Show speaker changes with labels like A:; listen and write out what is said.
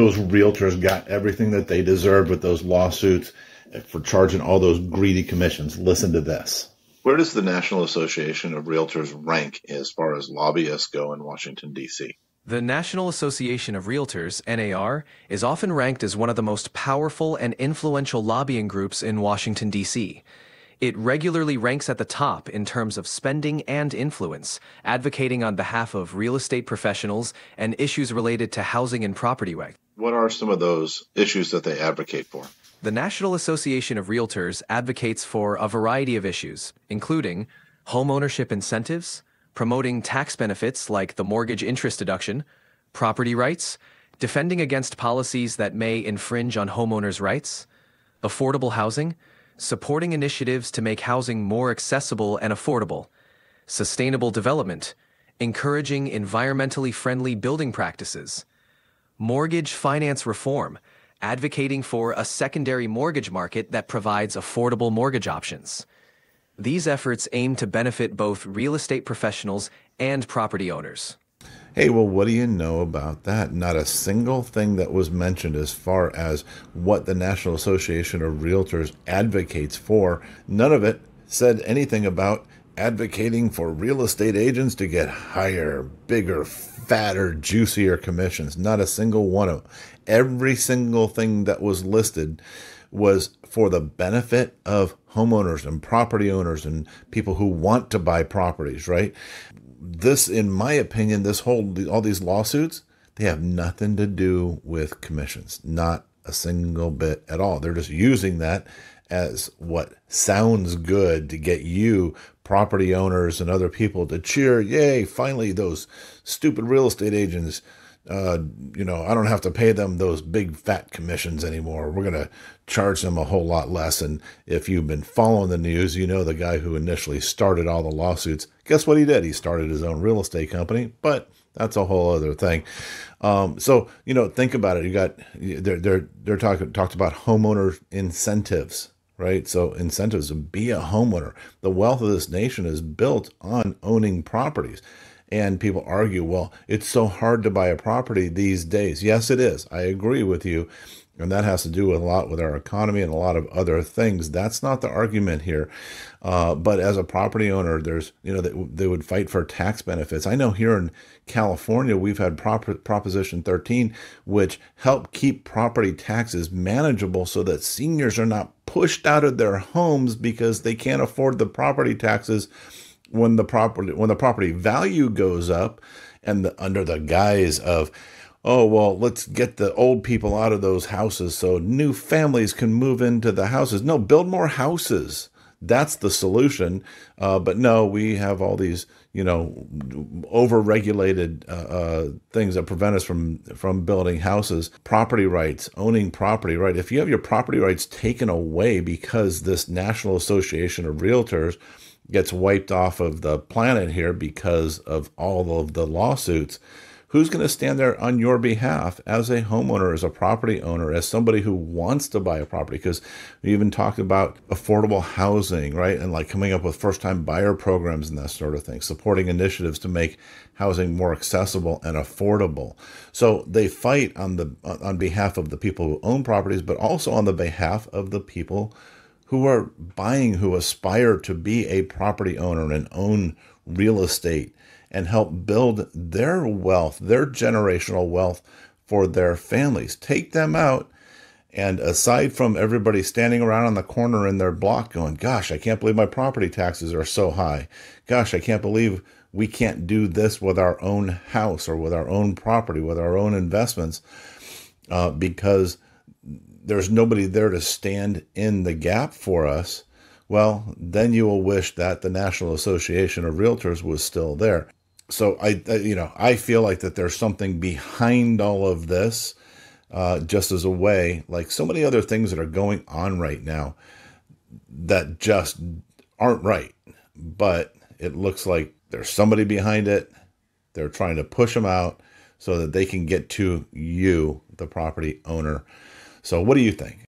A: those realtors got everything that they deserved with those lawsuits for charging all those greedy commissions. Listen to this.
B: Where does the National Association of Realtors rank as far as lobbyists go in Washington, D.C.?
C: The National Association of Realtors, NAR, is often ranked as one of the most powerful and influential lobbying groups in Washington, D.C. It regularly ranks at the top in terms of spending and influence, advocating on behalf of real estate professionals and issues related to housing and property rights.
B: What are some of those issues that they advocate for?
C: The National Association of Realtors advocates for a variety of issues, including homeownership incentives, promoting tax benefits like the mortgage interest deduction, property rights, defending against policies that may infringe on homeowners' rights, affordable housing, supporting initiatives to make housing more accessible and affordable, sustainable development, encouraging environmentally friendly building practices, mortgage finance reform, advocating for a secondary mortgage market that provides affordable mortgage options. These efforts aim to benefit both real estate professionals and property owners.
A: Hey, well, what do you know about that? Not a single thing that was mentioned as far as what the National Association of Realtors advocates for. None of it said anything about advocating for real estate agents to get higher, bigger, fatter, juicier commissions. Not a single one of them. Every single thing that was listed was for the benefit of homeowners and property owners and people who want to buy properties, right? This, in my opinion, this whole, all these lawsuits, they have nothing to do with commissions, not a single bit at all. They're just using that as what sounds good to get you, property owners, and other people to cheer. Yay, finally, those stupid real estate agents uh, you know, I don't have to pay them those big fat commissions anymore. We're going to charge them a whole lot less. And if you've been following the news, you know the guy who initially started all the lawsuits. Guess what he did? He started his own real estate company, but that's a whole other thing. Um, so you know, think about it. You got they're they're they're talking talked about homeowner incentives, right? So incentives to be a homeowner. The wealth of this nation is built on owning properties. And people argue, well, it's so hard to buy a property these days. Yes, it is. I agree with you. And that has to do with a lot with our economy and a lot of other things. That's not the argument here. Uh, but as a property owner, there's, you know, they, they, would fight for tax benefits. I know here in California, we've had Prop- Proposition 13, which help keep property taxes manageable so that seniors are not pushed out of their homes because they can't afford the property taxes when the property when the property value goes up and the, under the guise of oh well let's get the old people out of those houses so new families can move into the houses. No build more houses. That's the solution. Uh, but no we have all these you know over-regulated uh, uh, things that prevent us from from building houses. Property rights owning property right? If you have your property rights taken away because this national association of realtors gets wiped off of the planet here because of all of the lawsuits, who's going to stand there on your behalf as a homeowner, as a property owner, as somebody who wants to buy a property? Because we even talked about affordable housing, right? And like coming up with first time buyer programs and that sort of thing, supporting initiatives to make housing more accessible and affordable. So they fight on the on behalf of the people who own properties, but also on the behalf of the people who are buying, who aspire to be a property owner and own real estate and help build their wealth, their generational wealth for their families. Take them out. And aside from everybody standing around on the corner in their block going, Gosh, I can't believe my property taxes are so high. Gosh, I can't believe we can't do this with our own house or with our own property, with our own investments, uh, because there's nobody there to stand in the gap for us, well, then you will wish that the National Association of Realtors was still there. So I, you know, I feel like that there's something behind all of this, uh, just as a way, like so many other things that are going on right now, that just aren't right. But it looks like there's somebody behind it. They're trying to push them out so that they can get to you, the property owner. So, what do you think?